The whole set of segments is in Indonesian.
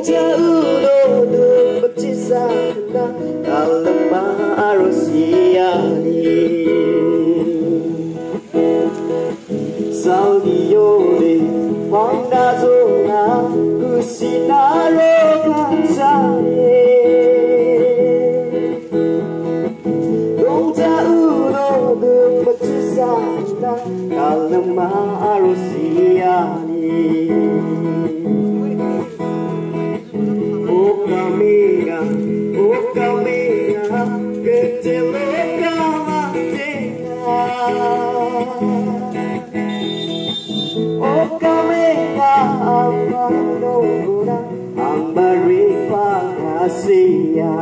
우자우도 눈붙지 사나 달마 아로시아니 사우디오리 왕다조나 구시나로 감사해 우자우도 눈붙지 사나 달마 아로시아니 Kamina, oh Kamina, que te lo camatea. Oh Kamina, amando guna, ambari pangasiya.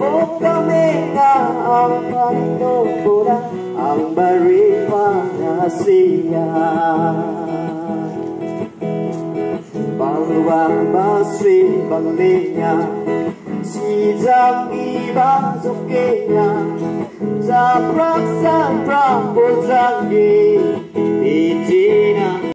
Oh Kamina, amando guna, ambari pangasiya. Bawang masri banglenya Si zangi bazokenya Zaprak